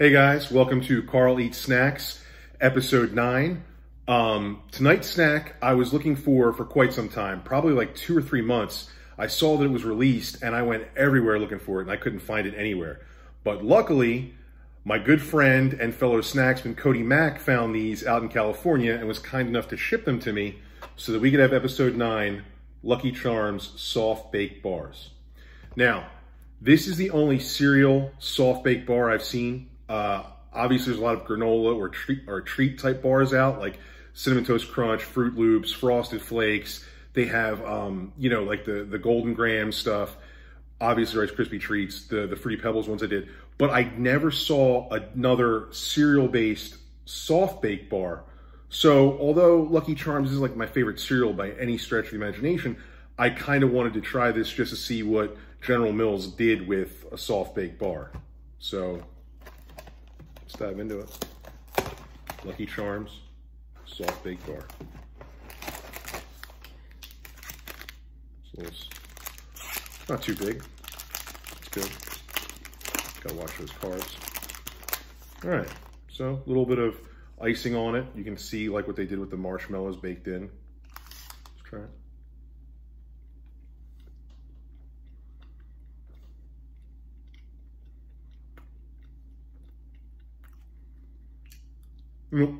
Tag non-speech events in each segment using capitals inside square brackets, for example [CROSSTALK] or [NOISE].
Hey guys, welcome to Carl Eats Snax, episode nine. Um, tonight's snack I was looking for for quite some time, probably like two or three months. I saw that it was released and I went everywhere looking for it and I couldn't find it anywhere. But luckily, my good friend and fellow snacksman Cody Mack found these out in California and was kind enough to ship them to me so that we could have episode nine, Lucky Charms soft baked bars. Now, this is the only cereal soft baked bar I've seen uh, obviously, there's a lot of granola or treat, or treat type bars out, like Cinnamon Toast Crunch, Froot Loops, Frosted Flakes. They have, um, you know, like the, the Golden Graham stuff. Obviously, Rice Krispie Treats, the, the Fruity Pebbles ones I did. But I never saw another cereal-based soft bake bar. So although Lucky Charms is like my favorite cereal by any stretch of the imagination, I kind of wanted to try this just to see what General Mills did with a soft bake bar. So Let's dive into it. Lucky Charms, soft baked bar. It's not too big. It's good. Gotta watch those carbs. All right, so a little bit of icing on it. You can see like what they did with the marshmallows baked in. Let's try it. You know,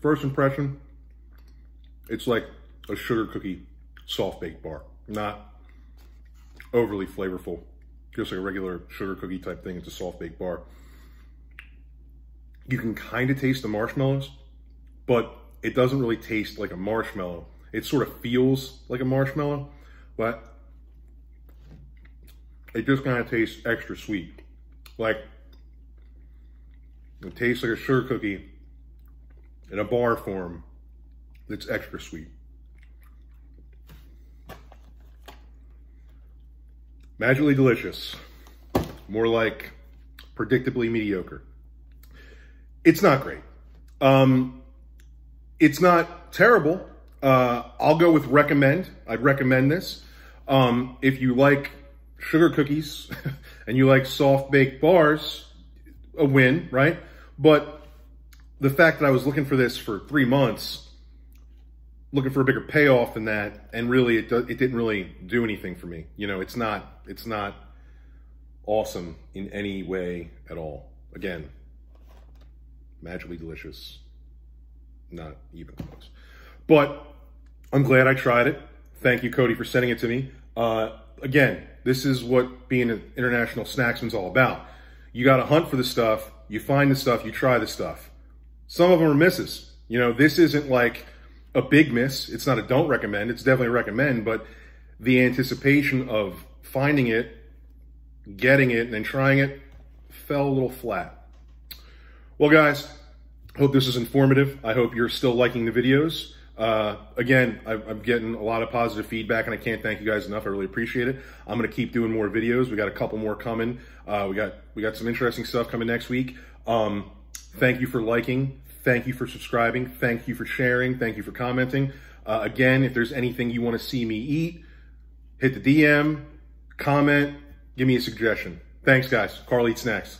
first impression, it's like a sugar cookie soft baked bar. Not overly flavorful, just like a regular sugar cookie type thing. It's a soft baked bar. You can kind of taste the marshmallows, but it doesn't really taste like a marshmallow. It sort of feels like a marshmallow, but it just kind of tastes extra sweet. Like it tastes like a sugar cookie in a bar form that's extra sweet. Magically delicious. More like predictably mediocre. It's not great. Um, it's not terrible. Uh, I'll go with recommend. I'd recommend this. Um, if you like sugar cookies [LAUGHS] and you like soft baked bars, a win, right? But the fact that I was looking for this for three months, looking for a bigger payoff than that, and really it, it didn't really do anything for me. You know, it's not, it's not awesome in any way at all. Again, magically delicious, not even close. But I'm glad I tried it. Thank you, Cody, for sending it to me. Uh, again, this is what being an international snacksman's all about. You got to hunt for the stuff you find the stuff, you try the stuff. Some of them are misses. You know, this isn't like a big miss. It's not a don't recommend. It's definitely a recommend, but the anticipation of finding it, getting it, and then trying it fell a little flat. Well, guys, hope this is informative. I hope you're still liking the videos. Uh, again, I, am getting a lot of positive feedback and I can't thank you guys enough. I really appreciate it. I'm going to keep doing more videos. We got a couple more coming. Uh, we got, we got some interesting stuff coming next week. Um, thank you for liking. Thank you for subscribing. Thank you for sharing. Thank you for commenting. Uh, again, if there's anything you want to see me eat, hit the DM, comment, give me a suggestion. Thanks guys. Carl Eats Snax.